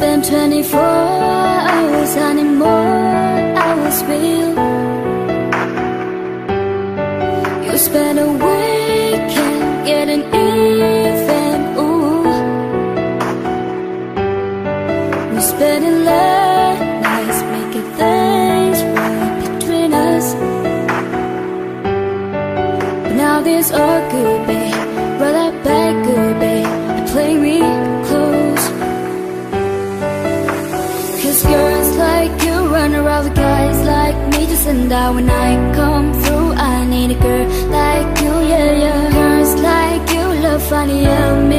spend 24 hours anymore when I come through I need a girl like you, yeah, yeah. Girls like you love funny, yeah.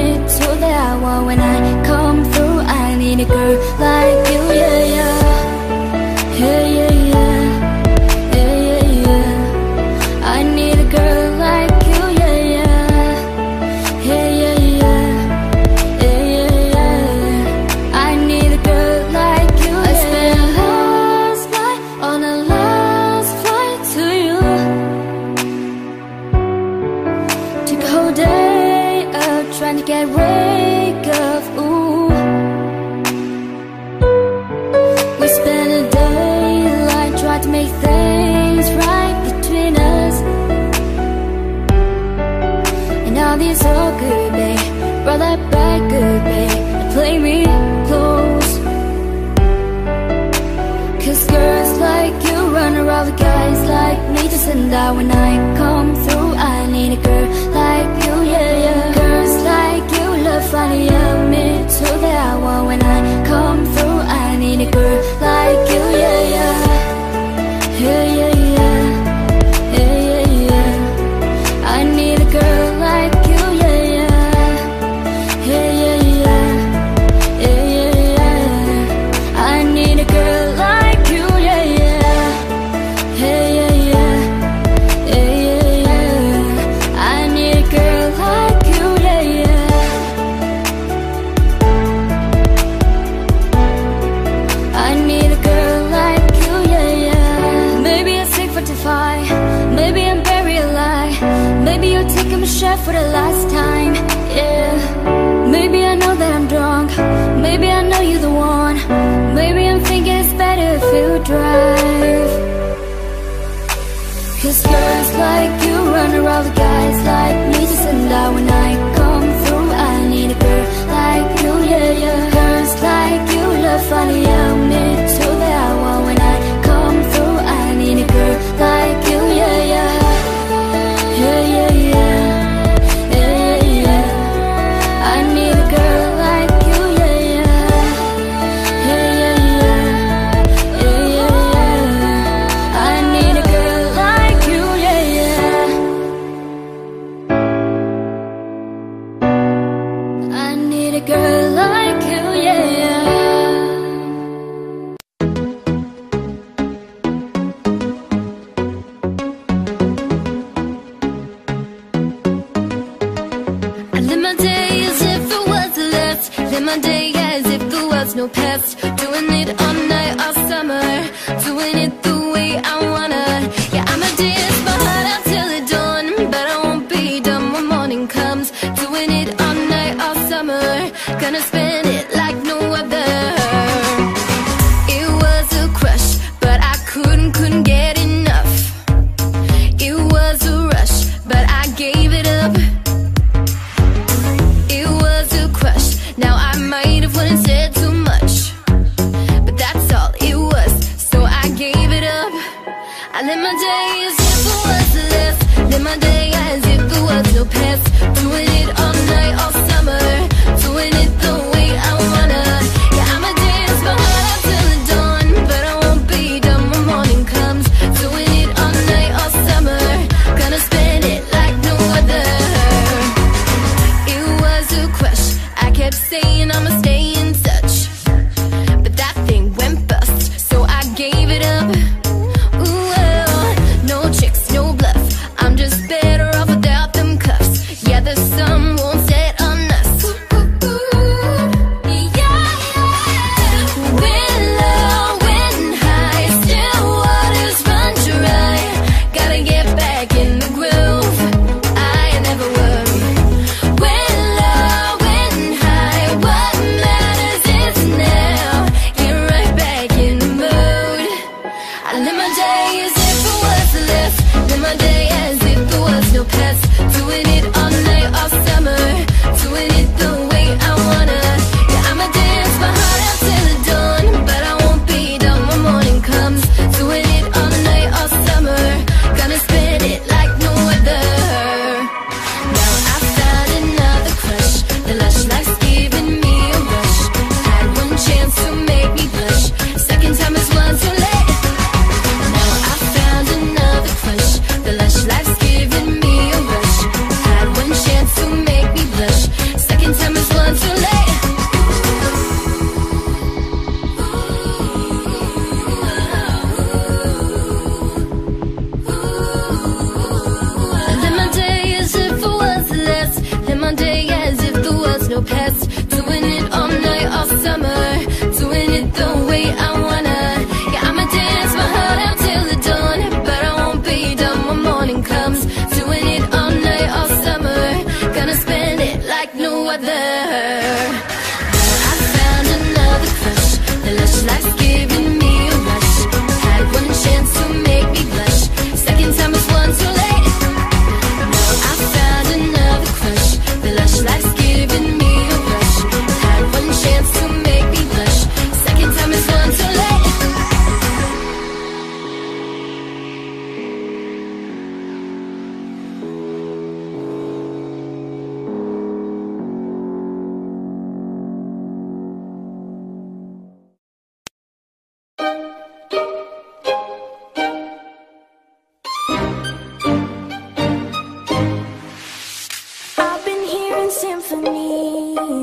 no path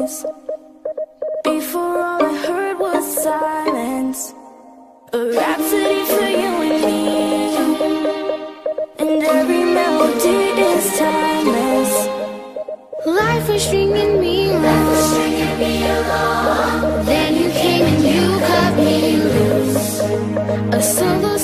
Before all I heard was silence. A rhapsody for you and me. And every melody is timeless. Life me Life was stringing me along. Then you came and you cut me loose. A solo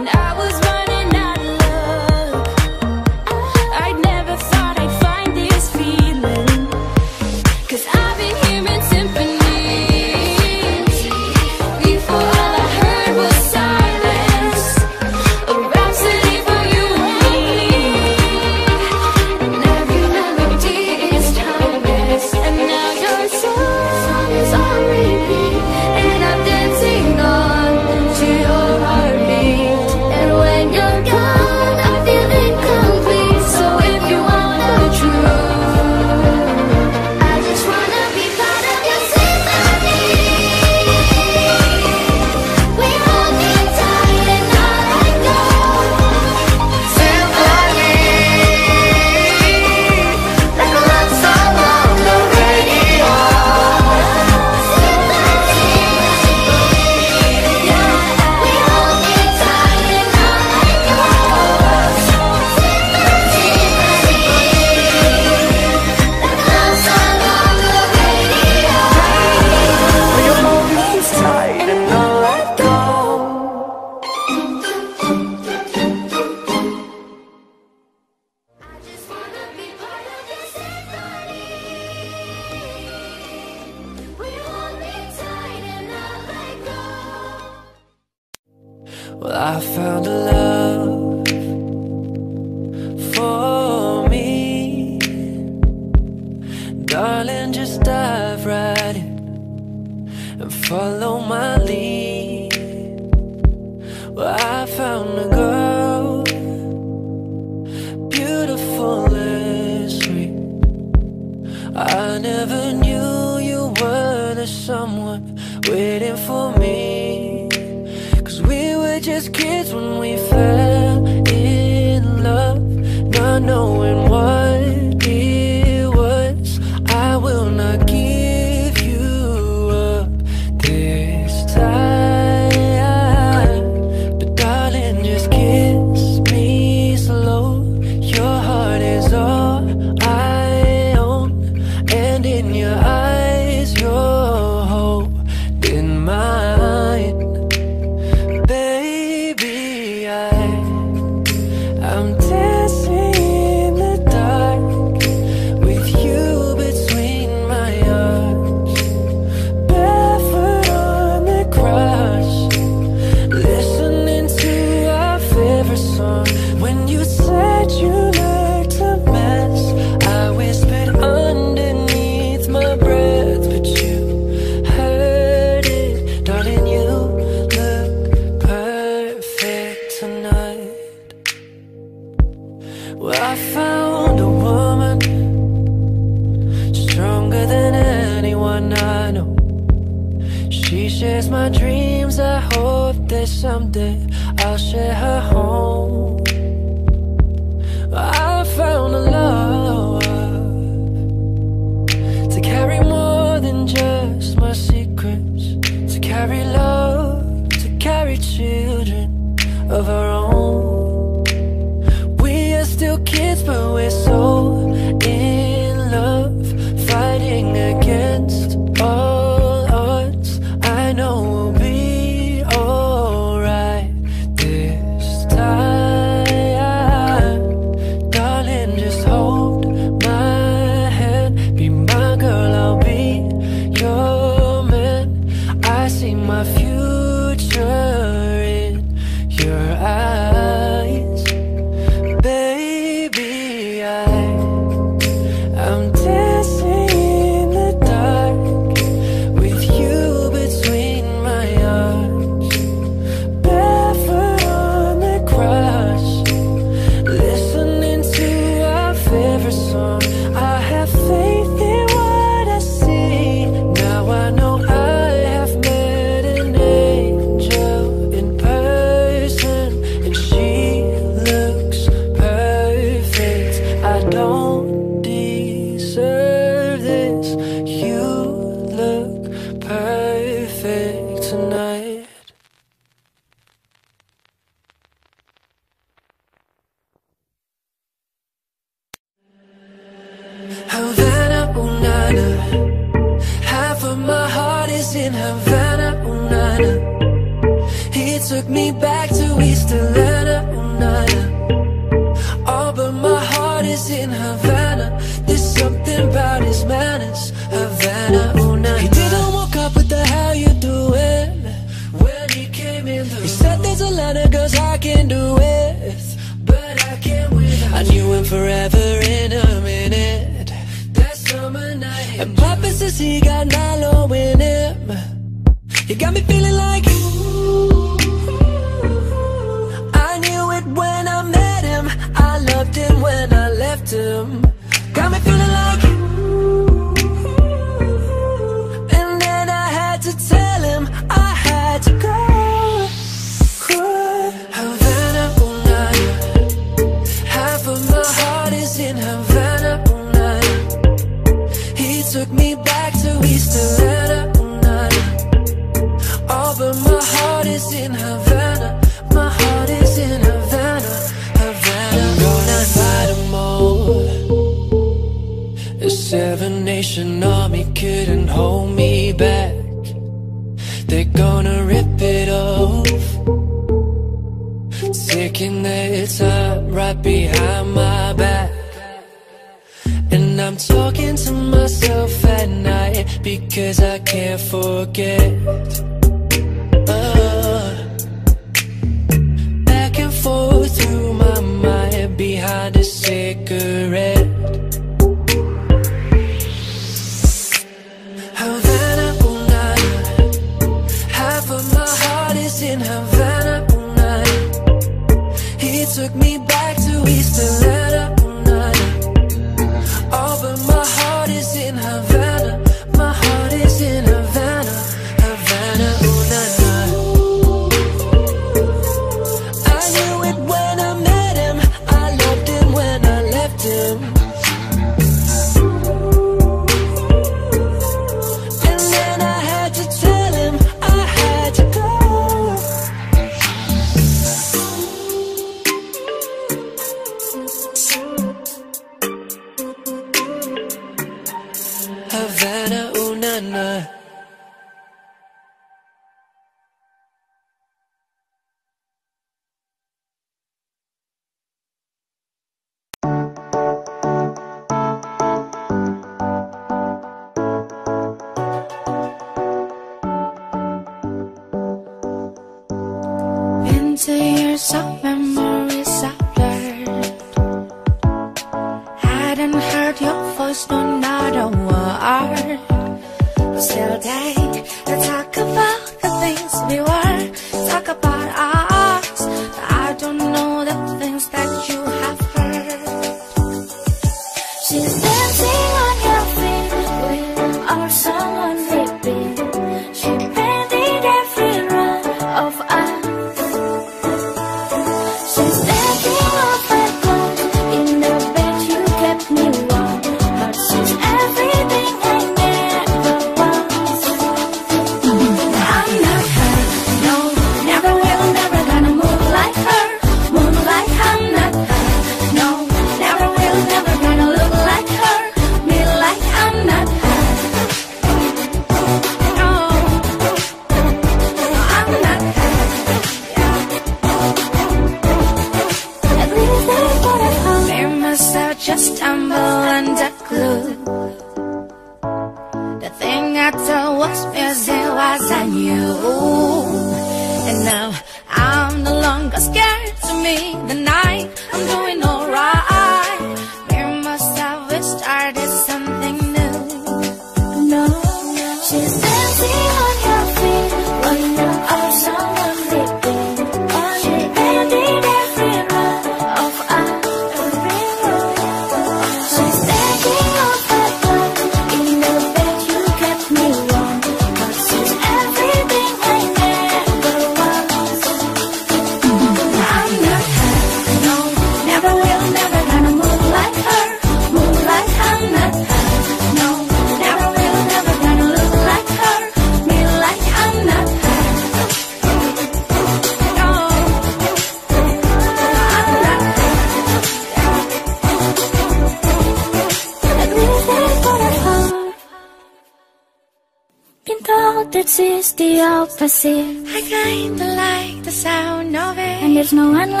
help. I kinda like the sound of it. And there's no one like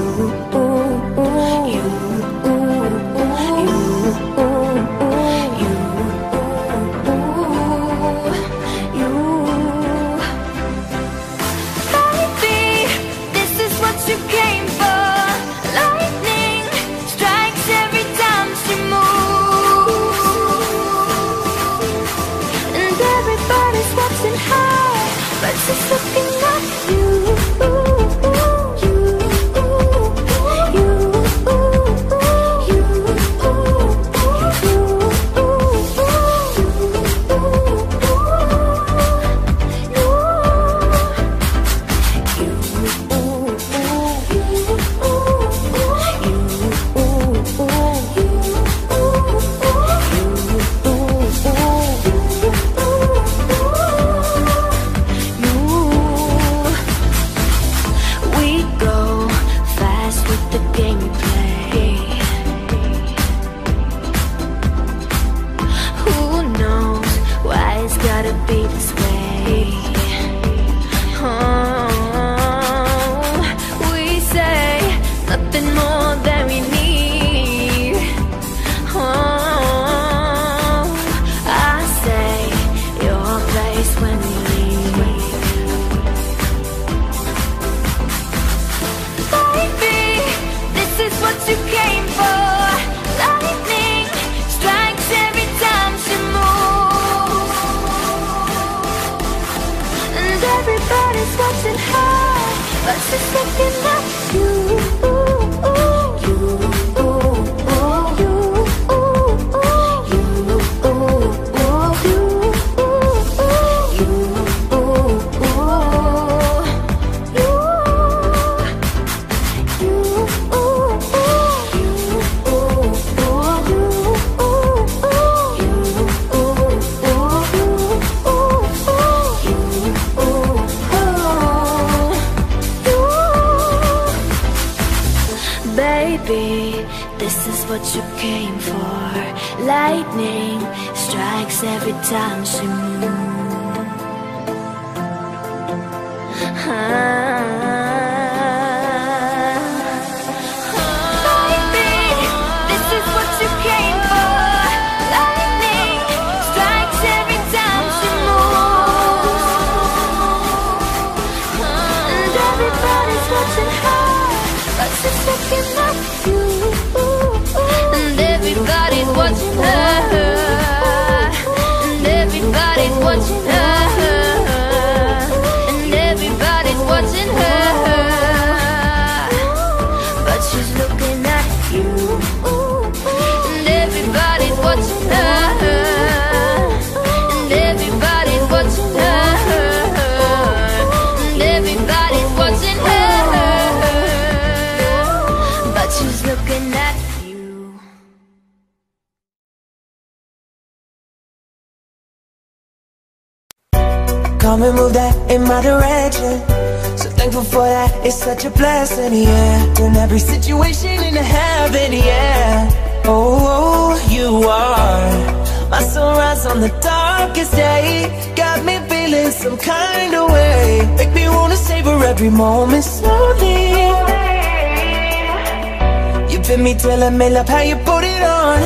Till I love how you put it on.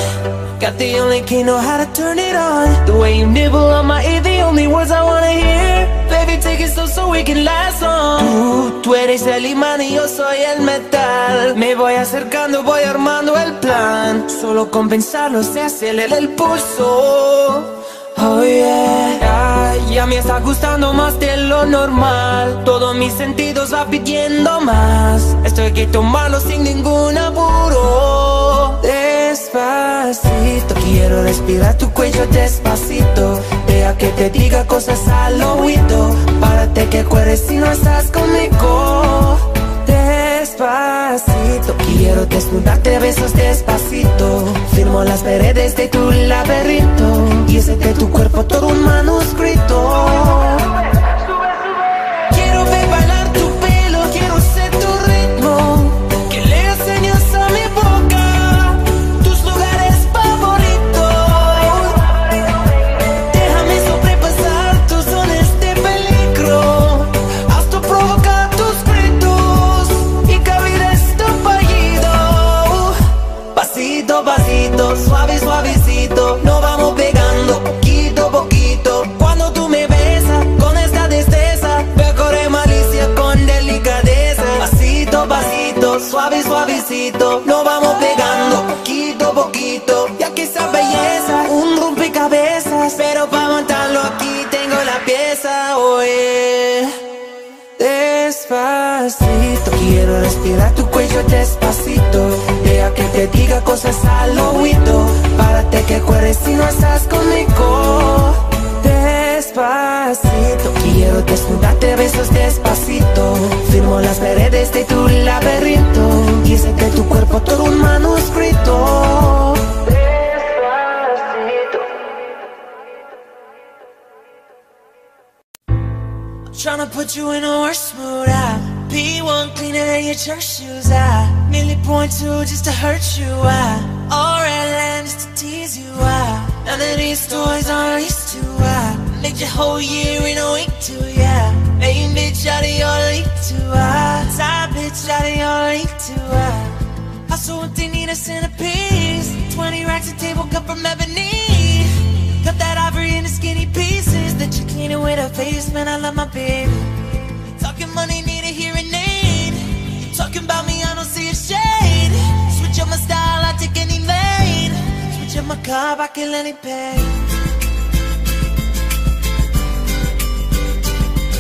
Got the only key, know how to turn it on. The way you nibble on my ear, the only words I wanna hear. Baby, take it slow so we can last on. Tú, tú eres el imán y yo soy el metal. Me voy acercando, voy armando el plan. Solo con pensarlo se acelera el pulso. Oh yeah, ya, me está gustando más de lo normal. Todos mis sentidos va pidiendo más. Esto hay que tomarlo sin ningún apuro. Despacito, quiero respirar tu cuello despacito. Deja que te diga cosas al oído. Párate que acuerdes si no estás conmigo. Quiero desnudarte besos despacito. Firmo las paredes de tu laberinto y ese de tu cuerpo todo un manuscrito. Respirar tu cuello despacito. Deja que te diga cosas al oído. Párate que acuerdes si no estás conmigo. Despacito, quiero desnudarte besos despacito. Firmo las paredes de tu laberinto y ese de tu cuerpo todo un manuscrito. Despacito. Tryna put you in a worse mood, I P1 cleaner than your church shoes, I Nearly point two just to hurt you, I land just to tease you, I None of these toys are used to, I Made your whole year in a week too, yeah. Main bitch out of your league too, I Side bitch out of your league too, I Also if they need a centerpiece. 20 racks of table cut from ebony Cut that ivory into skinny pieces That you clean it with a face, man, I love my baby. Talking money, hear a name. Talking about me, I don't see a shade. Switch up my style, I take any lane. Switch up my car, I kill any pain.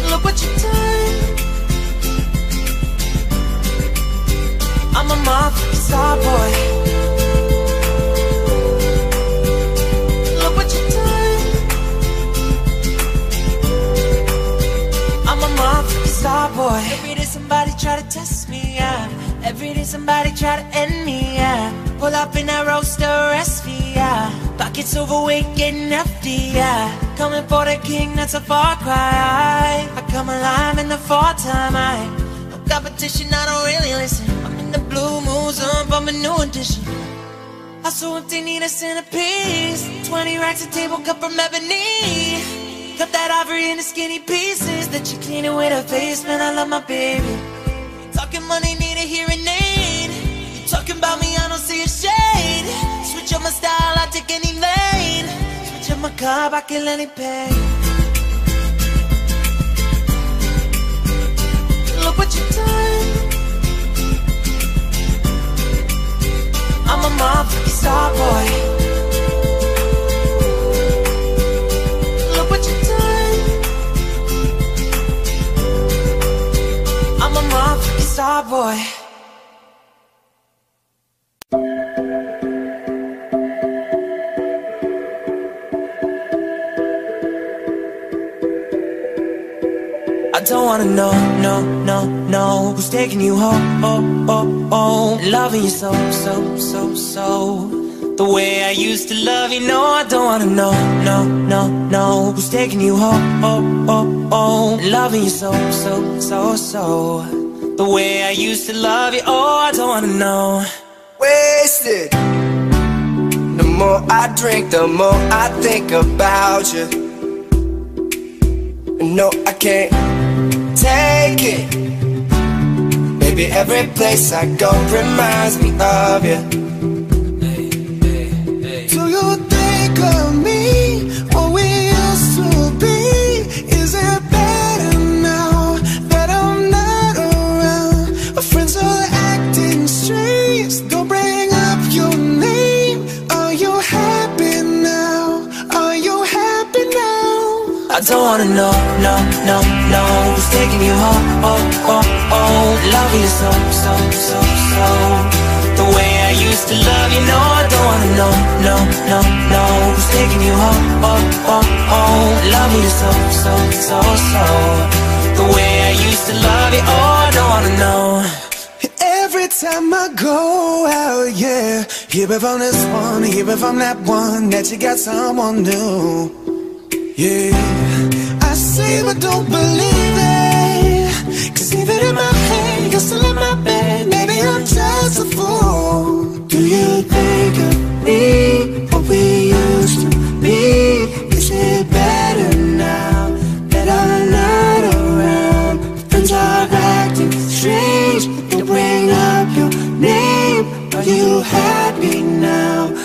Look what you've done. I'm a motherfucking star boy. Star boy. Every day somebody try to test me, out. Every day somebody try to end me, out. Pull up in that roaster, yeah. Pockets overweight, getting yeah. Coming for the king, that's a far cry. I come alive in the fall time, I. No competition, I don't really listen. I'm in the blue moon zone, I'm a new edition. I saw if they need a centerpiece 20 racks a table cut from ebony Cut that ivory into skinny pieces That you clean it with a face, man, I love my baby. Talking money, need a hearing aid. You talking about me, I don't see a shade. Switch up my style, I take any lane. Switch up my car, I kill any pain. Look what you done. I'm a motherfucking star boy. Motherfucking star boy. I don't wanna know, no, no, no Who's taking you home, oh, oh, oh Loving you so, so, so, so. The way I used to love you, no I don't wanna know, no, no, no Who's taking you home, oh, oh, oh Loving you so, so, so, so The way I used to love you, oh I don't wanna know wasted. The more I drink, the more I think about you. No, I can't take it. Baby, every place I go reminds me of you. Don't wanna know, no, no, no Who's taking you home, oh, oh, oh Loving you so, so, so, so. The way I used to love you, no I don't wanna know, no, no, no Who's taking you home, oh, oh, oh Loving you so, so, so, so. The way I used to love you, oh I don't wanna know. Every time I go out, yeah, hear it from this one, hear it from that one, that you got someone new. Yeah, say but don't believe it. Cause even in my head, you're still in my bed. Maybe I'm just a fool. Do you think of me? What we used to be? Is it better now that I'm not around? Friends are acting strange. They bring up your name. Are you happy now?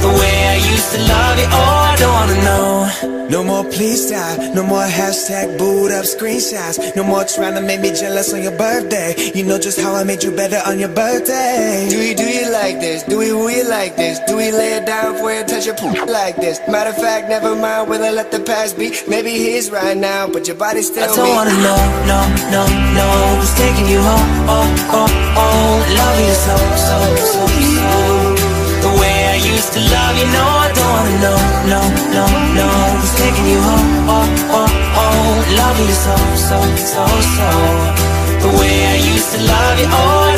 The way I used to love you, oh I don't wanna know No more please stop, no more hashtag boot up screenshots No more trying to make me jealous on your birthday You know just how I made you better on your birthday Do we do you like this? Do we we like this? Do we lay it down for you touch your poop like this? Matter of fact, never mind whether I let the past be. Maybe he's right now, but your body still I don't me. wanna know, no, no, no Who's taking you home, oh, oh, oh Loving you so, so, so, so The way I used to love you, no I don't wanna know, no, no, no. Who's taking you home, oh, oh, oh. Loving you so, so, so, so. The way I used to love you, oh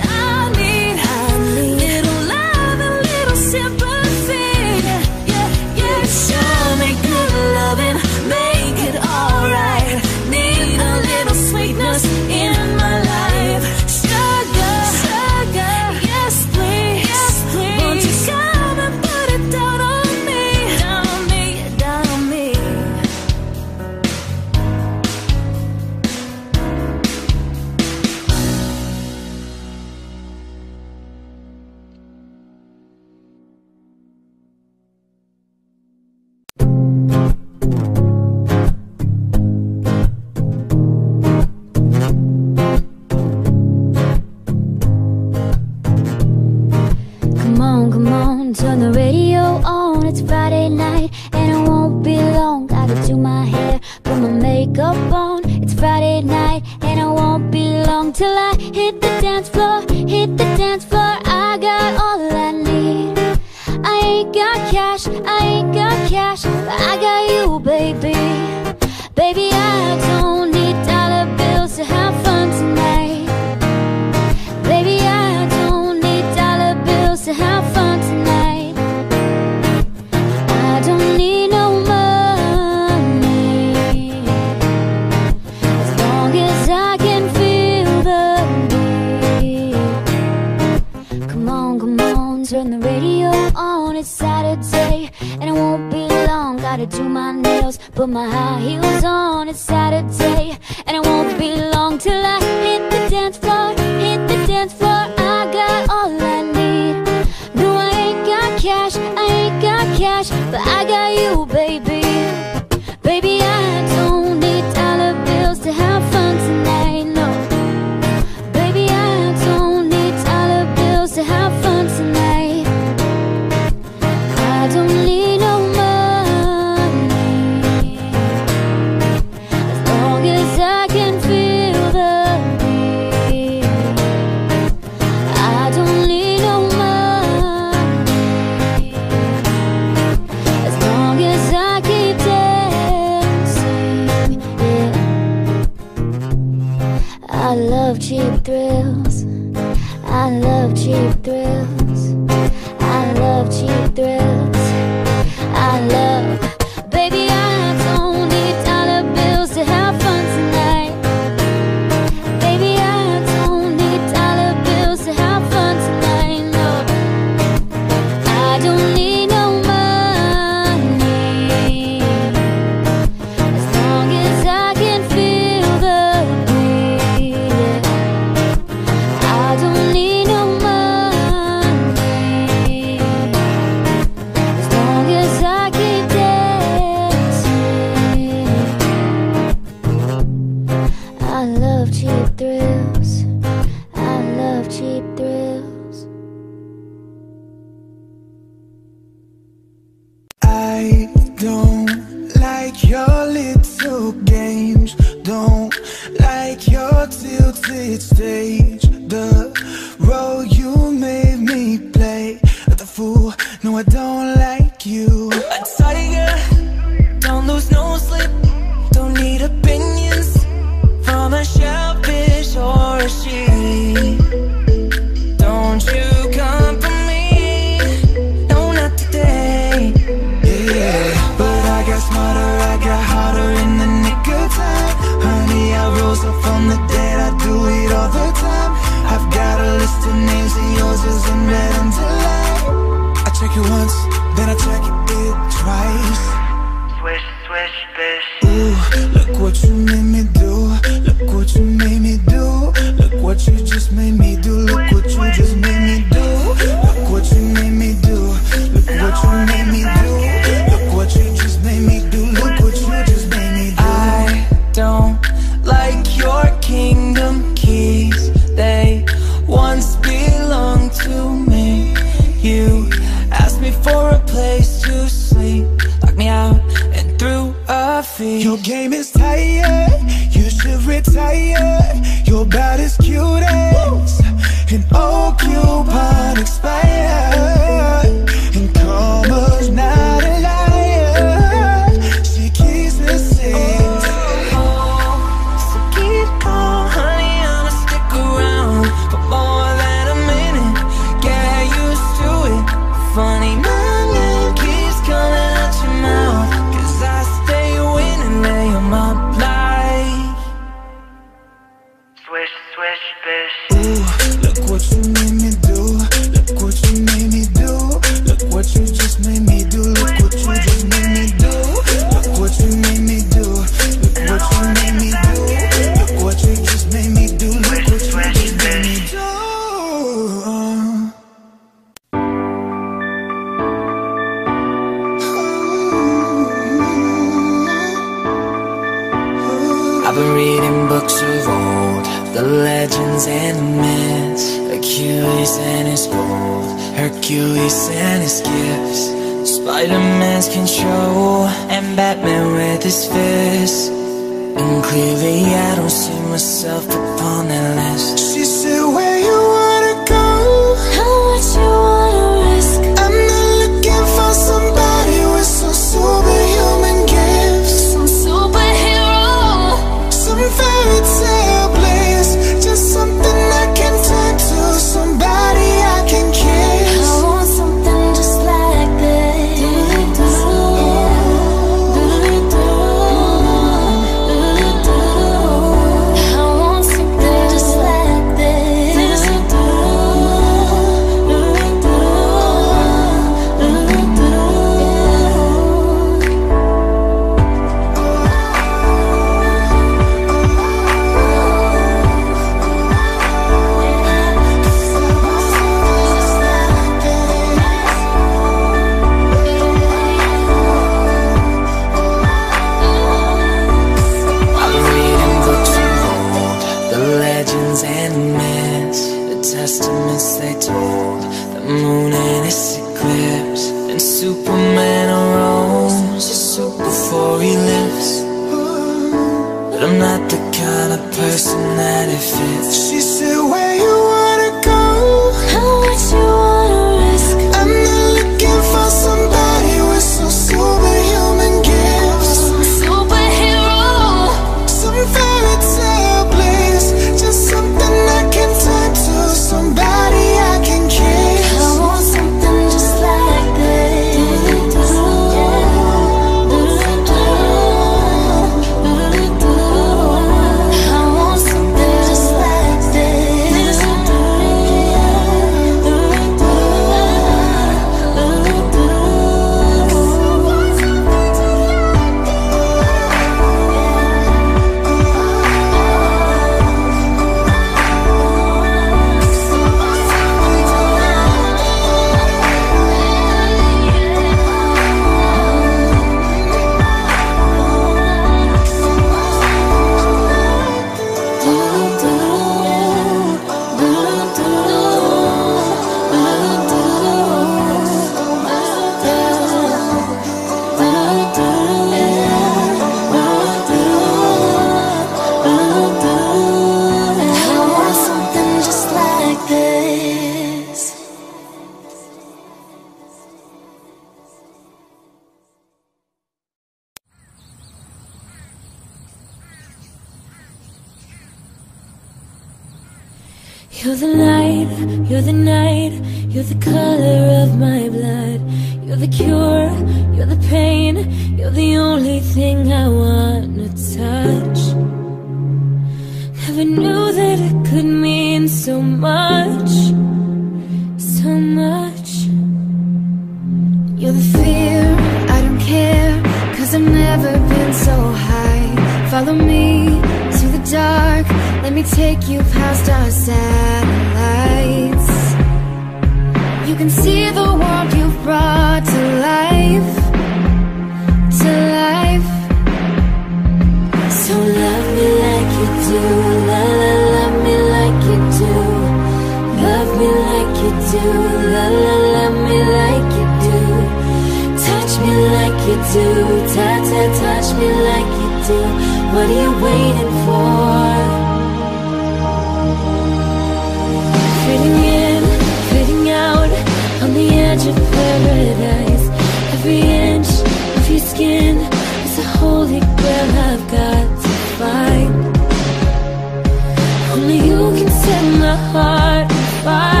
heart.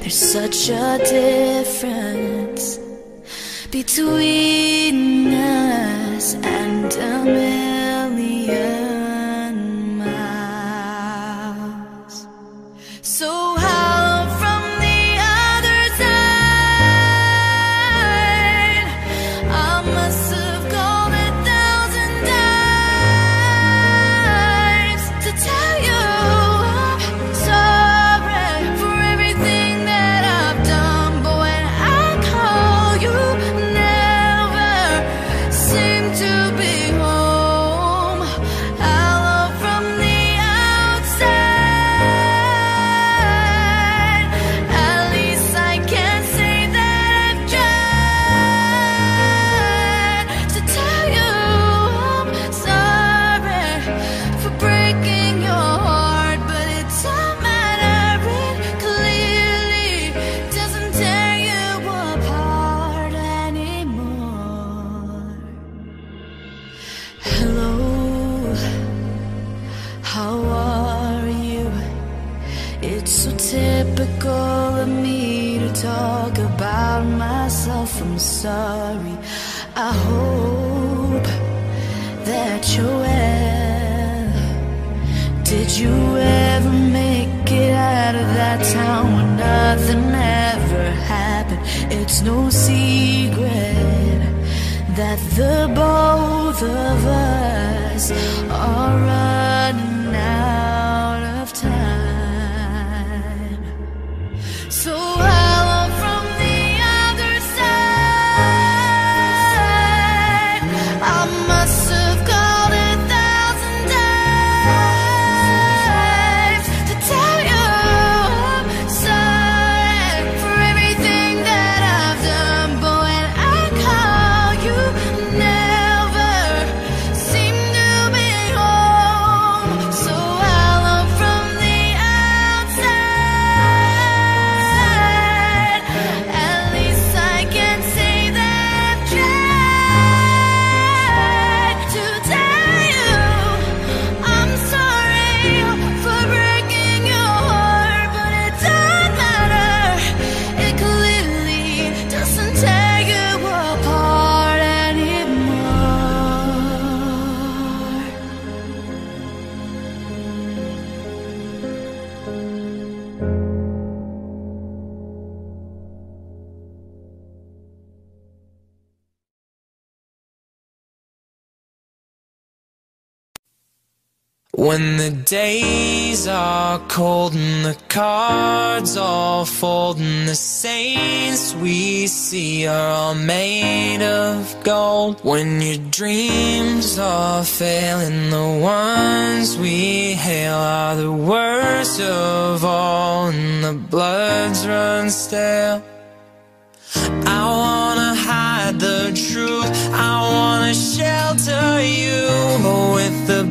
There's such a difference between us and a man. The days are cold and the cards all fold and the saints we see are all made of gold. When your dreams are failing, the ones we hail are the worst of all and the bloods run stale. I wanna hide the truth. I wanna shelter you. But with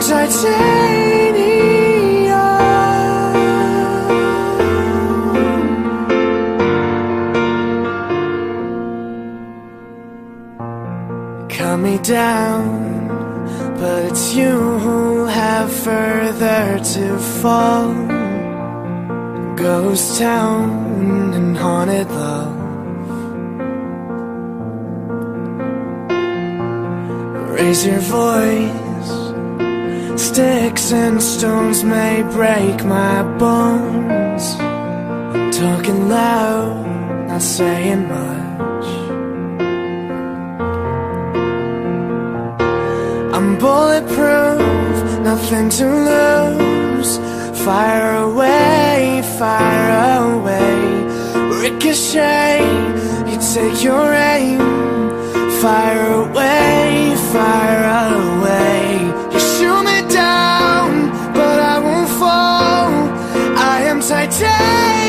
titanium Cut me down But it's you who have further to fall. Ghost town and haunted love. Raise your voice. Sticks and stones may break my bones. Talking loud, not saying much. I'm bulletproof, nothing to lose. Fire away, fire away. Ricochet, you take your aim. Fire away, fire away. 再见。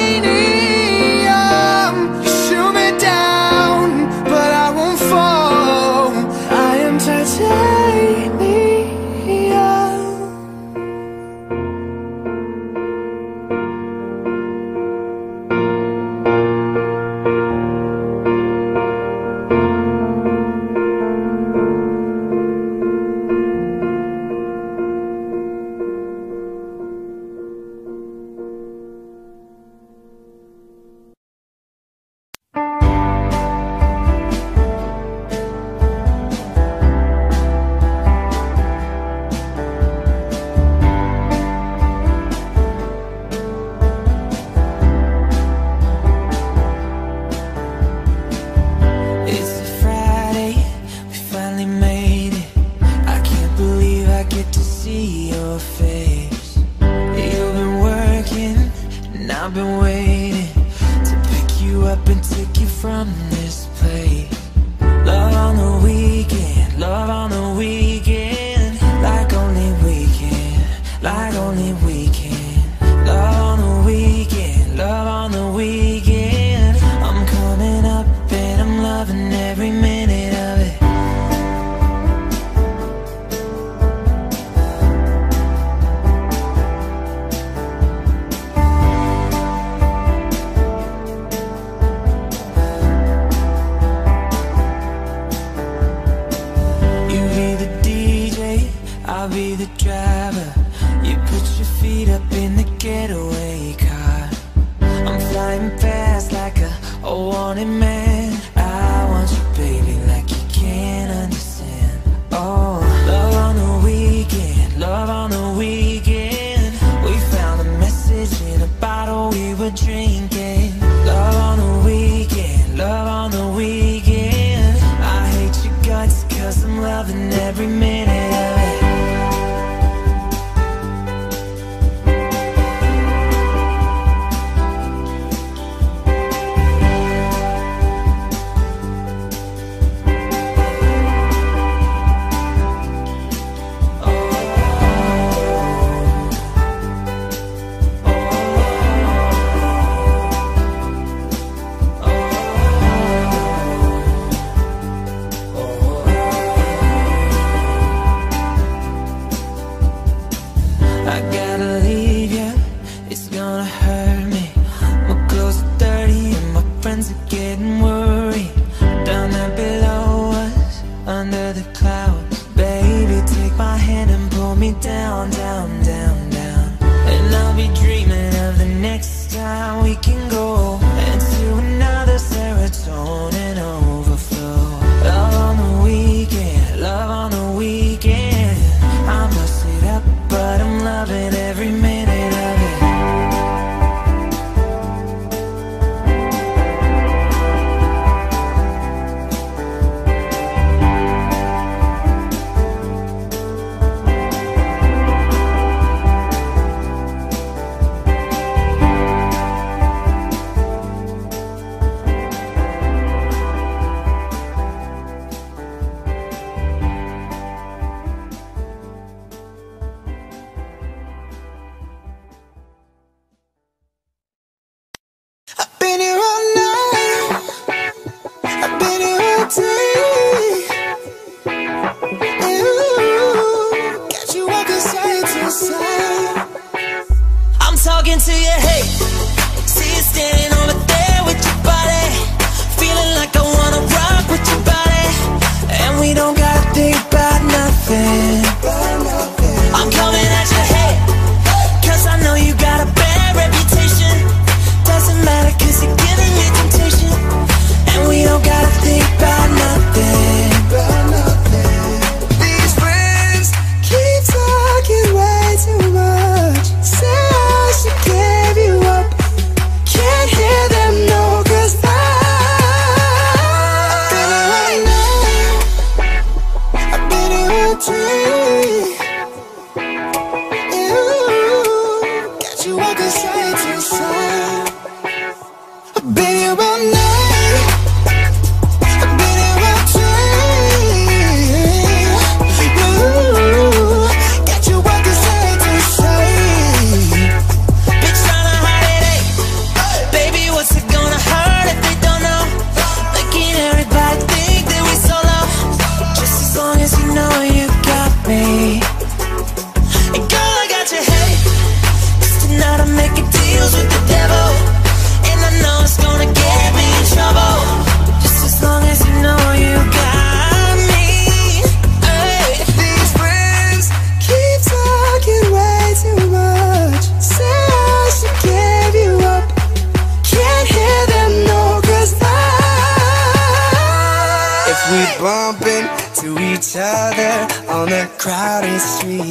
Crowded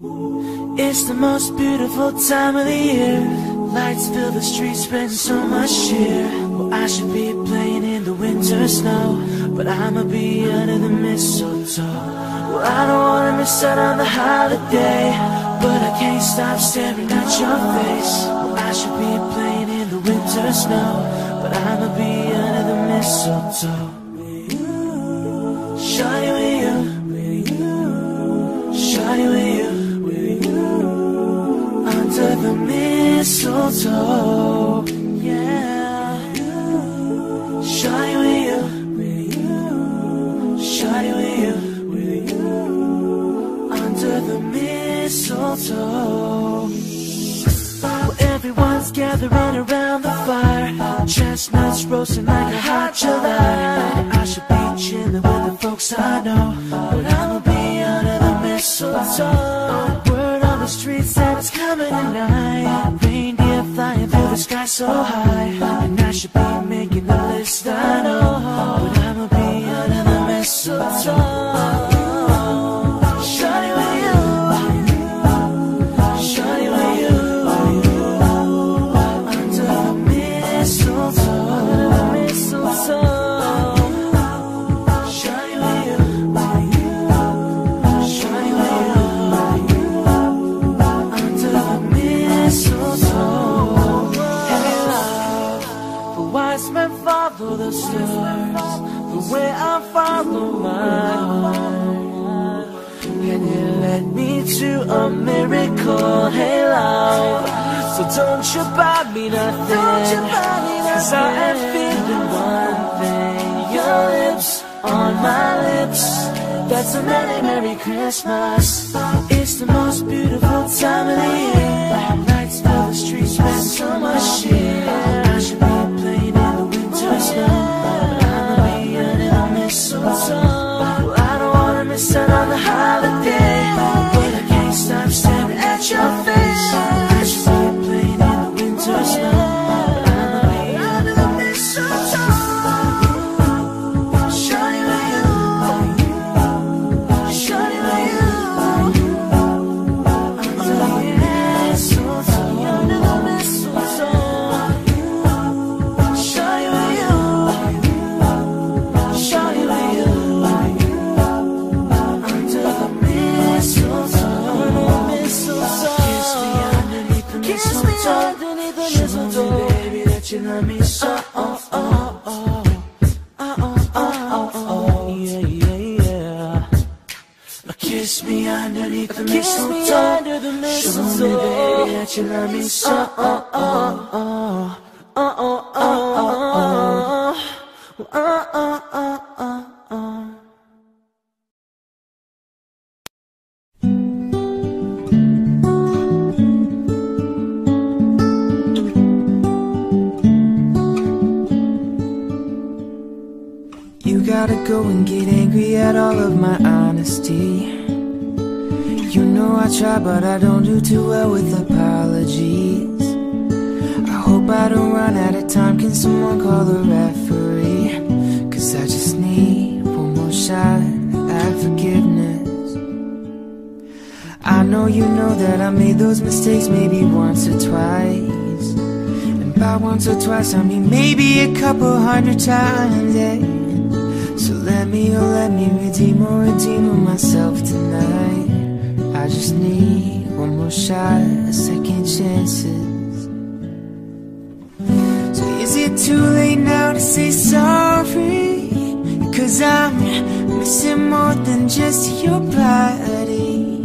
It's the most beautiful time of the year. Lights fill the streets, spreading so much cheer. Well, I should be playing in the winter snow, but I'ma be under the mistletoe. Well, I don't wanna miss out on the holiday, but I can't stop staring at your face. Well, I should be playing in the winter snow, but I'ma be under the mistletoe. With you, mistletoe. Yeah, shawty with you, shawty with you, under the mistletoe. Well, everyone's gathering around the fire. Chestnuts roasting like a hot July. I should be chilling with the folks I know, but I'ma be under the mistletoe. Sky so high, and I should be to a miracle? Hey, love. So don't you buy me nothing. Buy me nothing. Cause I am feeling one thing. Your lips on my lips. That's a Merry, Merry Christmas. It's the most beautiful time of the year. Lights fill the streets, with so much cheer. I should be playing in the winter snow. But I'ma be under the mistletoe. Well, I don't wanna miss out on the holiday. You love me so. Oh, oh. I try, but I don't do too well with apologies. I hope I don't run out of time. Can someone call the referee? Cause I just need one more shot at forgiveness. I know you know that I made those mistakes maybe once or twice. And by once or twice, I mean maybe a couple hundred times, yeah. So let me, oh let me redeem or redeem myself tonight I just need one more shot, a second chances So is it too late now to say sorry? Cause I'm missing more than just your body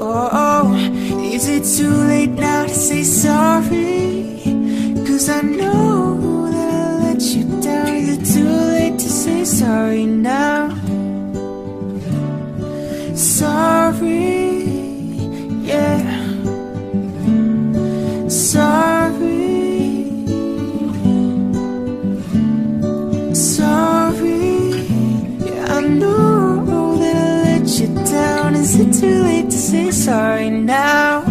Oh, oh, is it too late now to say sorry? Cause I know that I let you down Is it too late to say sorry now? Sorry, yeah Sorry Sorry, yeah I know that I let you down Is it too late to say sorry now?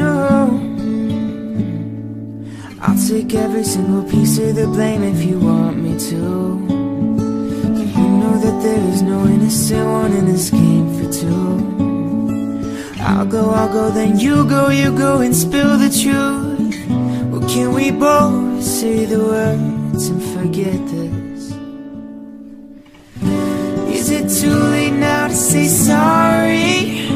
No I'll take every single piece of the blame if you want me to. You know that there is no innocent one in this game for two. I'll go, I'll go, then you go, you go and spill the truth. Or can we both say the words and forget this? Is it too late now to say sorry?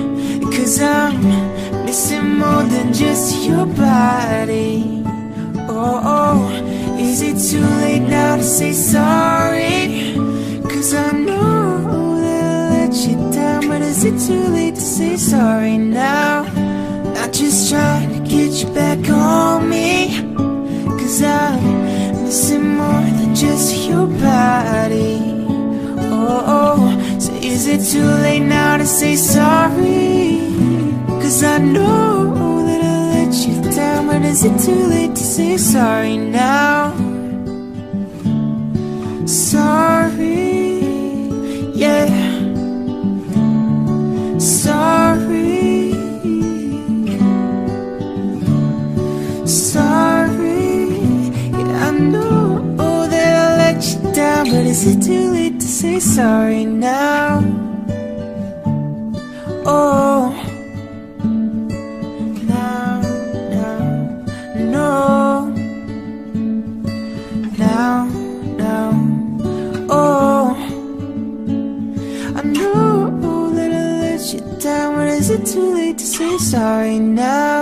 Cause I'm missing more than just your body. Oh, oh, is it too late now to say sorry? Cause I know is it too late to say sorry now? Not just trying to get you back on me. Cause I'm missing more than just your body. Oh, oh, so is it too late now to say sorry? Cause I know that I let you down, but is it too late to say sorry now? Sorry, yeah. Is it too late to say sorry now? Oh. Now, now, no. Now, now, oh. I know that I let you down, but is it too late to say sorry now?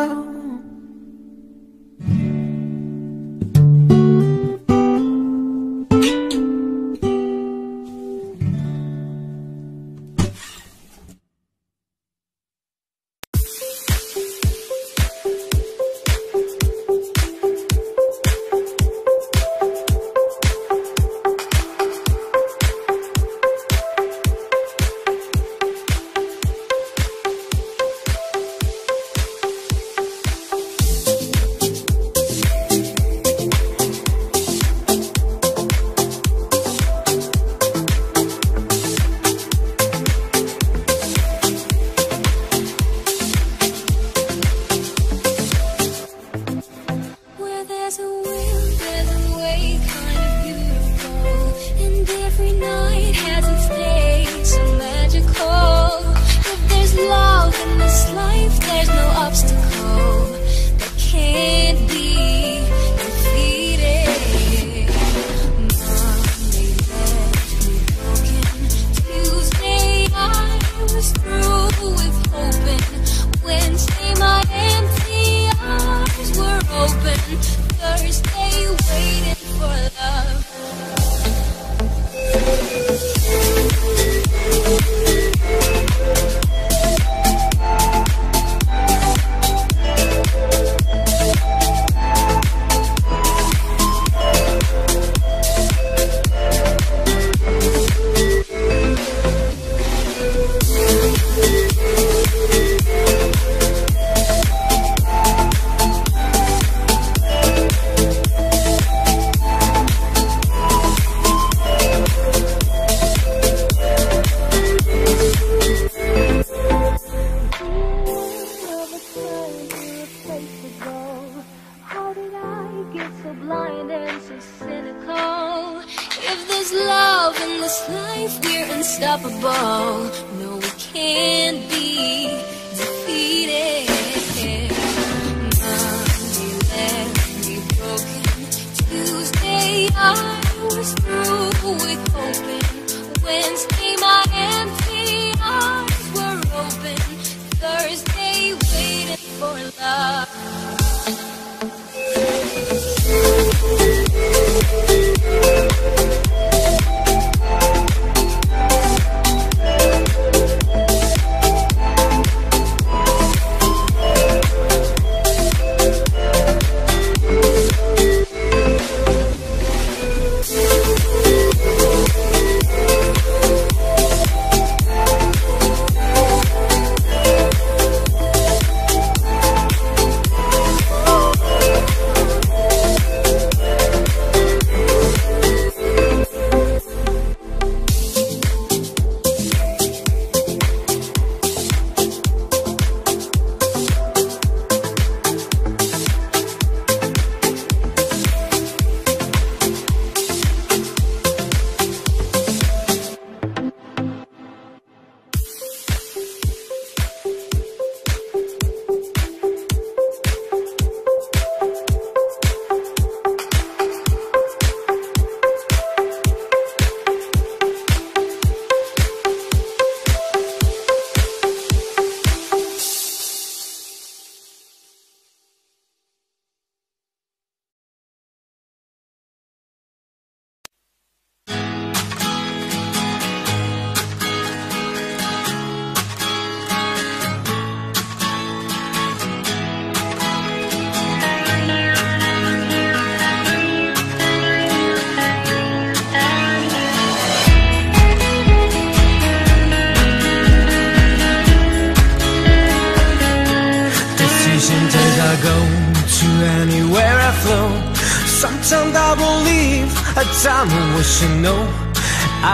Should know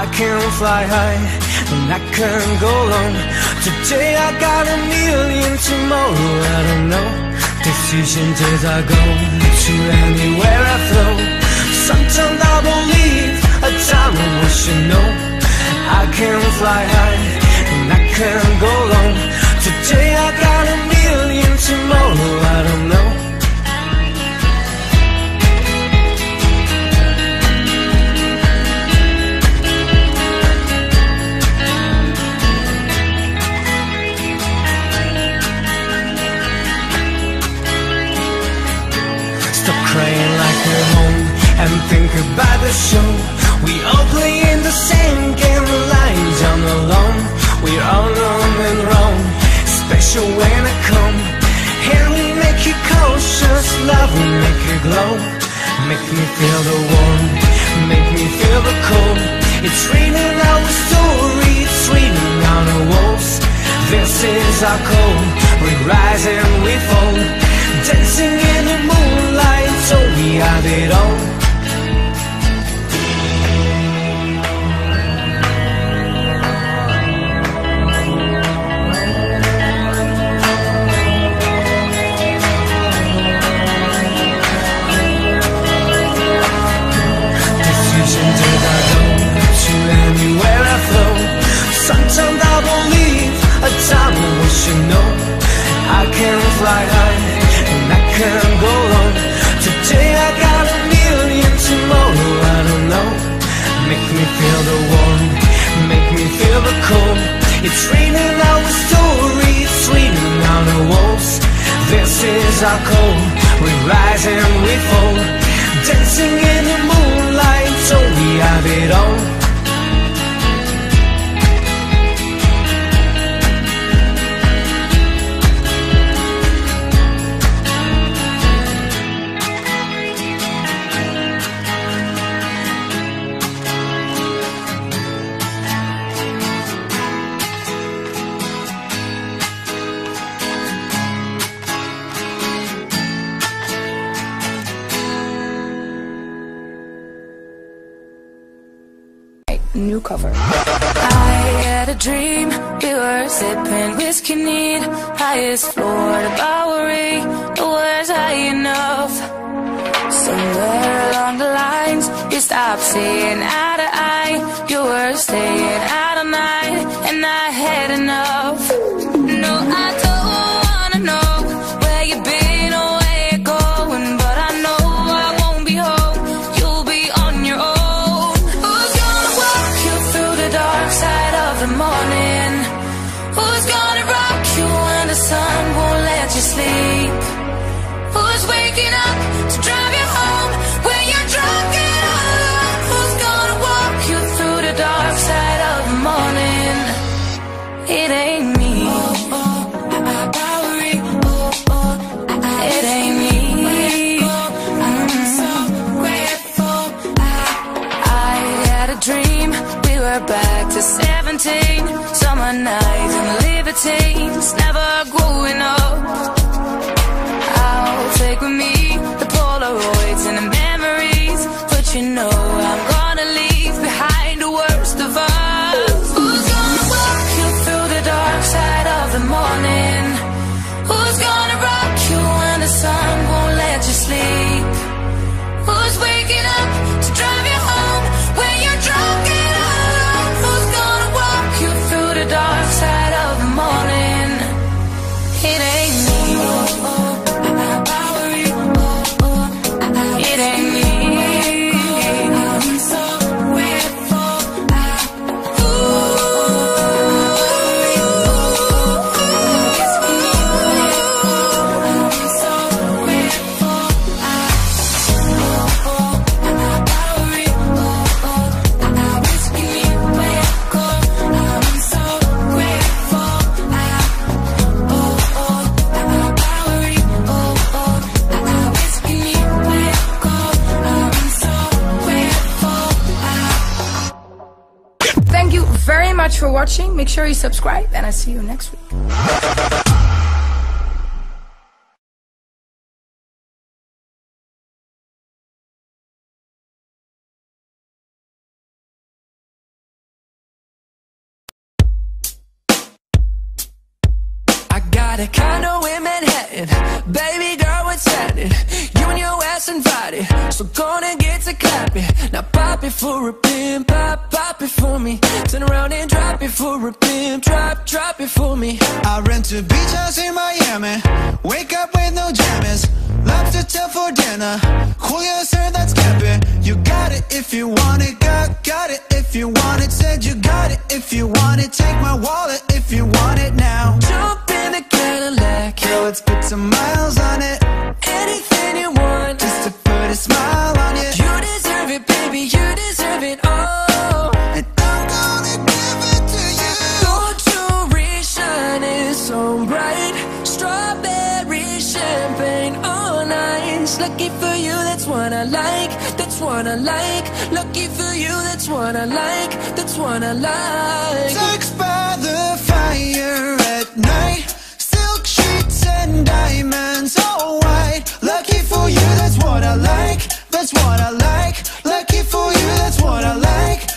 I can fly high and I can go long. Today I got a million, tomorrow I don't know. Decisions as I go to anywhere I flow. Sometimes I believe a time when we should know. I can fly high and I can go long. Today I got a million, tomorrow I don't know and think about the show. We all play in the same game, lying down alone. We're all known and wrong, special when I come. Here we make you cautious, love will make you glow. Make me feel the warmth, make me feel the cold. It's raining our story, it's raining on the walls. This is our call, we rise and we fall. Dancing in the moonlight, so we have it all. Should know I can fly high and I can go long. Today I got a million, tomorrow I don't know. Make me feel the warmth, make me feel the cold. It's raining our story, it's raining on the walls. This is our call, we rise and we fall. Dancing in the moonlight, so we have it all. Dream. We were sipping whiskey neat. Highest floor to Bowery. The words high enough. Somewhere along the lines, you stopped seeing eye to eye. You were staying out of night, and I had enough. Back to 17. Summer nights and libertines. Never growing up. I'll take with me the Polaroids and the memories. But you know watching. Make sure you subscribe, and I see you next week. got a condo in Manhattan Baby girl, what's happening? You and your ass invited So get to clapping Now pop it for a bit Drop, drop it for me. I rent a beach house in Miami. Wake up with no jammies. Lobster tail for dinner. Cool yes sir, that's camping You got it if you want it Got, got it if you want it. Said you got it if you want it. Take my wallet if you want it now. Jump in a Cadillac. Girl, let's put some miles on it. Lucky for you, that's what I like, that's what I like. Lucky for you, that's what I like, that's what I like. Sex by the fire at night, silk sheets and diamonds, all white. Lucky for you, that's what I like, that's what I like. Lucky for you, that's what I like.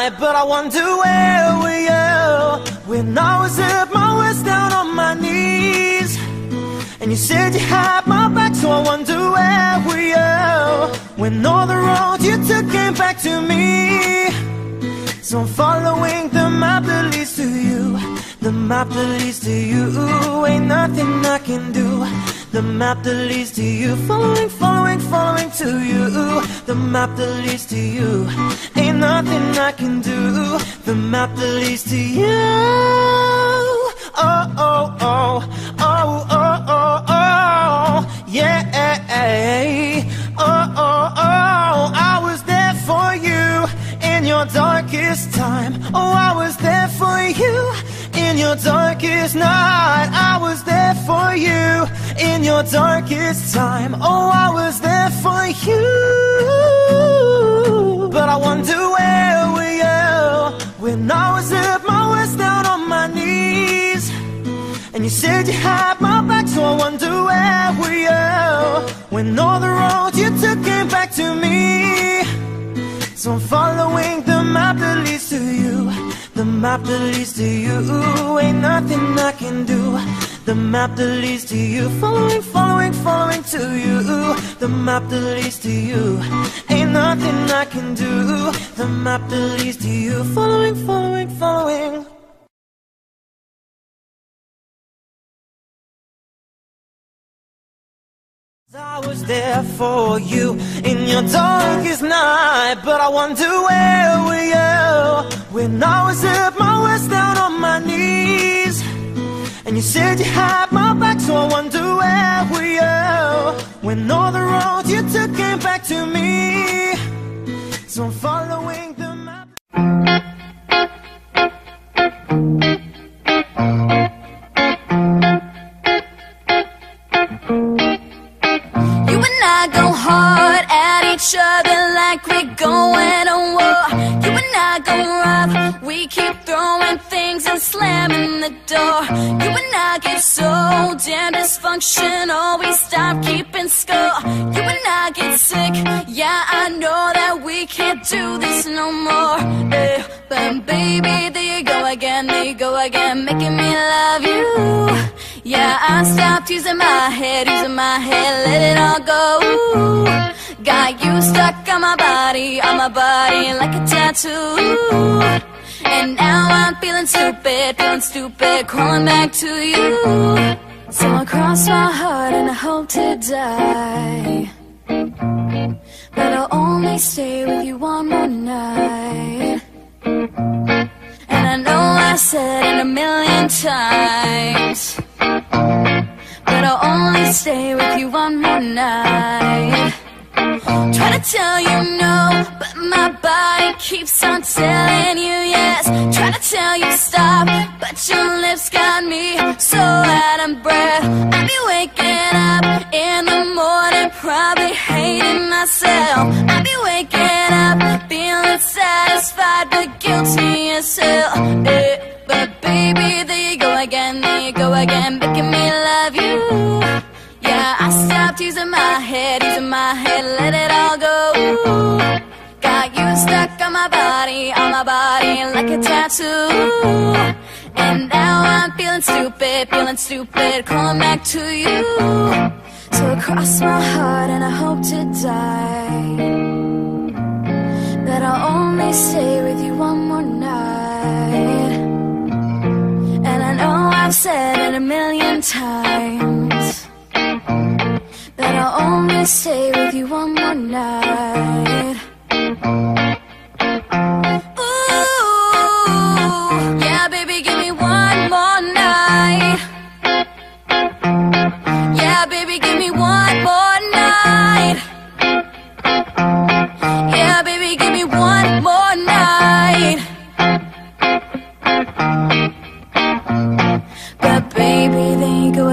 night, but I wonder where were you when I was at my worst, down on my knees. And you said you had my back, so I wonder where were you when all the road you took came back to me. So I'm following the map that leads to you, the map that leads to you. Ain't nothing I can do. The map that leads to you. Following, following, following to you. The map that leads to you. Ain't nothing I can do. The map that leads to you. Oh, oh, oh. Oh, oh, oh, oh. Yeah. Oh, oh, oh. I was there for you in your darkest time. Oh, I was there for you in your darkest night. I was there for you in your darkest time. Oh, I was there for you. But I wonder where were you when I was at my worst down on my knees. And you said you had my back, so I wonder where were you when all the roads you took came back to me. So I'm following the map that leads to you. The map that leads to you. Ain't nothing I can do. The map that leads to you. Following, following, following to you. The map that leads to you. Ain't nothing I can do. The map that leads to you. Following, following, following. I was there for you in your darkest night, but I wonder where were you when I was at my worst down on my knees. And you said you had my back, so I wonder where were you when all the roads you took came back to me. So I'm following the map. Other like we're going to war. You and I go rough, we keep throwing things and slamming the door. You and I get so damn dysfunctional, we stop keeping score. You and I get sick, yeah, I know that we can't do this no more. Eh, but baby, there you go again, there you go again, making me love you. Yeah, I stopped using my head, using my head, let it all go. Got you stuck on my body, on my body like a tattoo. And now I'm feeling stupid, feeling stupid, crawling back to you. So I cross my heart and I hope to die. But I'll only stay with you one more night. And I know I said it a million times. But I'll only stay with you one more night. Try to tell you no, but my body keeps on telling you yes. Try to tell you stop, but your lips got me so out of breath. I be waking up in the morning, probably hating myself. I be waking up tattoo. And now I'm feeling stupid, feeling stupid, calling back to you. So I cross my heart and I hope to die. That I'll only stay with you one more night. And I know I've said it a million times. That I'll only stay with you one more night.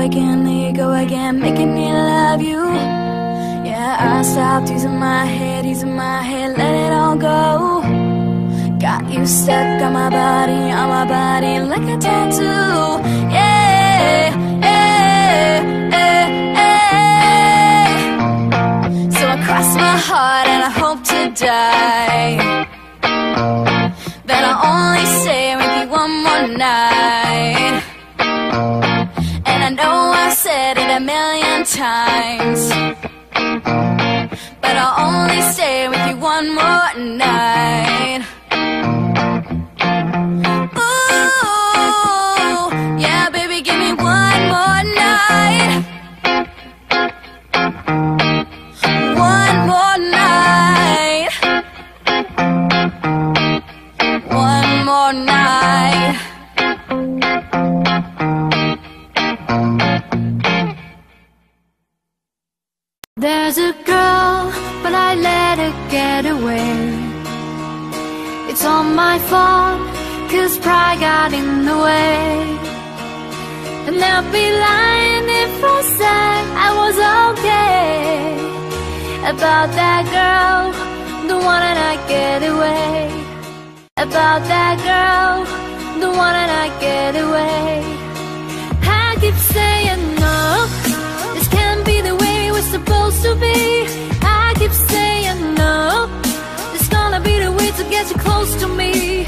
Again, there you go again, making me love you. Yeah, I stopped using my head, using my head, let it all go. Got you stuck on my body, on my body like a tattoo. Yeah, yeah, yeah, yeah. So I cross my heart and I hope to die. That I'll only stay with you one more night. Times. But I'll only stay with you one more night. There's a girl, but I let her get away. It's all my fault, cause pride got in the way. And I'd be lying if I said I was okay about that girl, the one that I get away. About that girl, the one that I get away. I keep saying no, this can't be the way we're supposed to be. I keep saying no, this gonna be the way to get you close to me.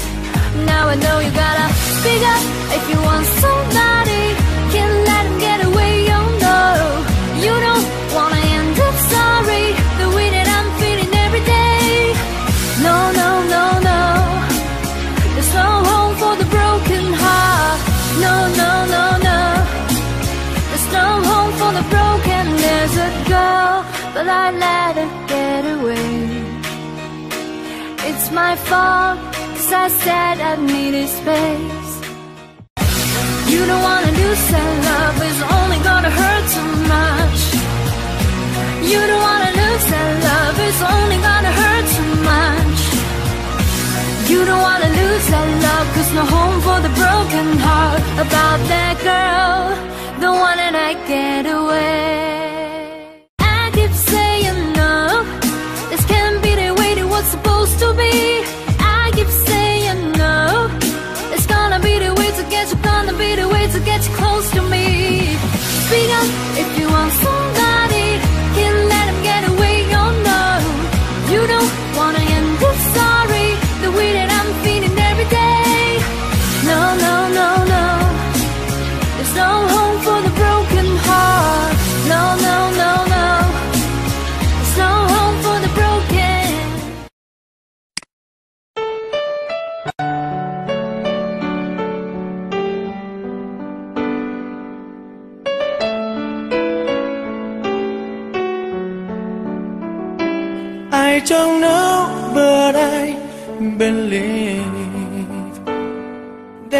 Now I know you gotta speak up if you want somebody. Can't let him get away, but I let her get away. It's my fault, cause I said I needed space. You don't wanna lose that love, it's only gonna hurt too much. You don't wanna lose that love, it's only gonna hurt too much. You don't wanna lose that love, cause no home for the broken heart. About that girl, the one that I get away.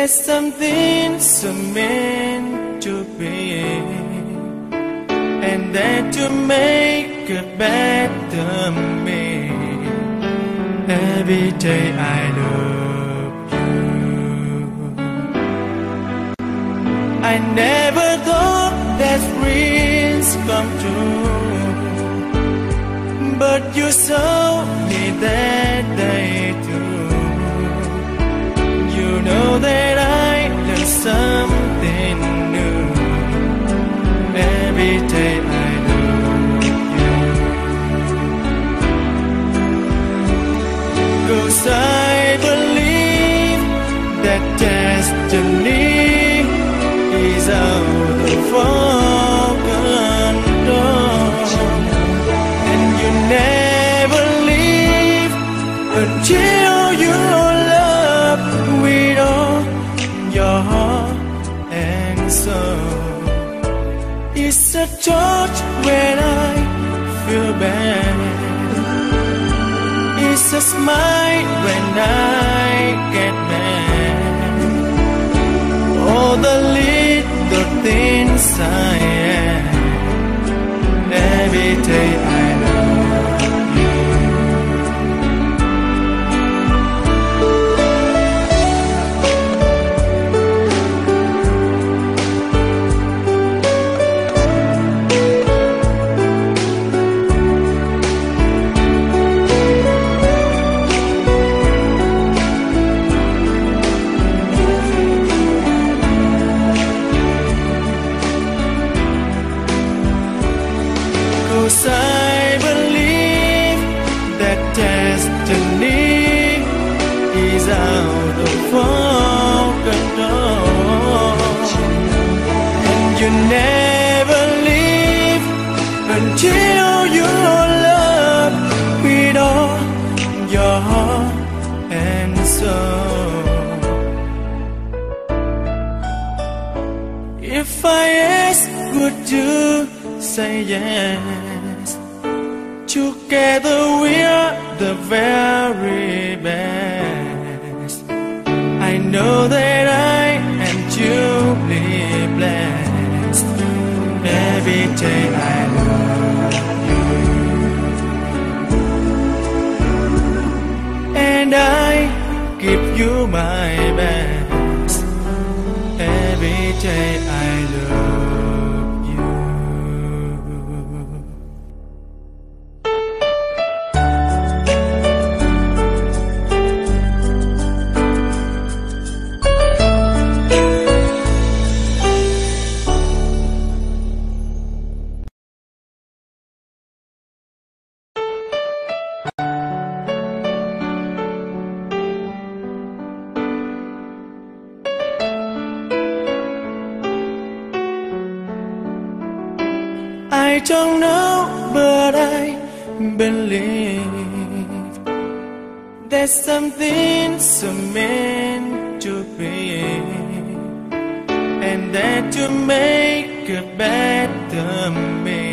There's something so meant to be, and that to make a better me. Every day I love you. I never thought that dreams come true. But you saw me that day. Know that I learn something new. Every day I love you. Cause I believe that destiny Touch when I feel bad. It's a smile when I get mad. All the little things I am every day yes? Together we are the very best. I know that I am truly blessed. Every day I love you. And I give you my best. Something so meant to be, and that to make a better me.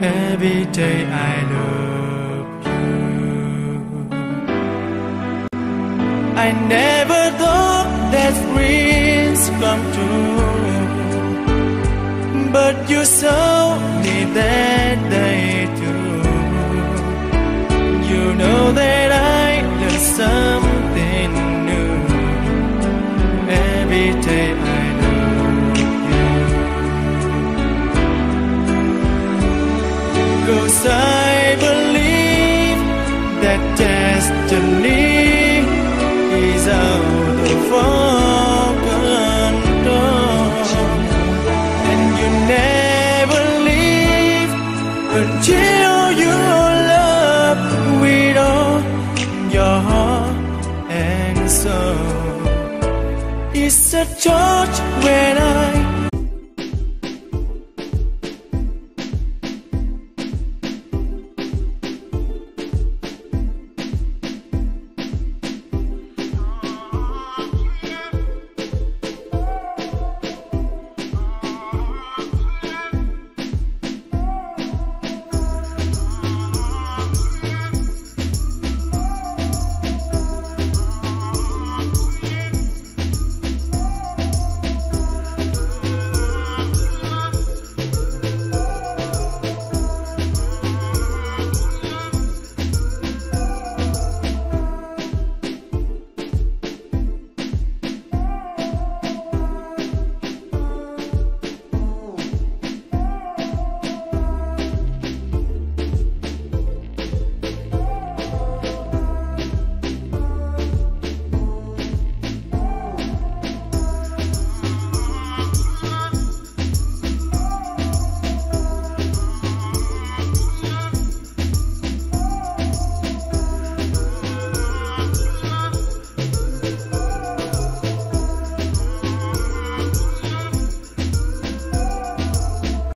Every day I love you. I never thought that dreams come true. But you saw me that day too. You know that I something new. Every day I love you. Cause a when I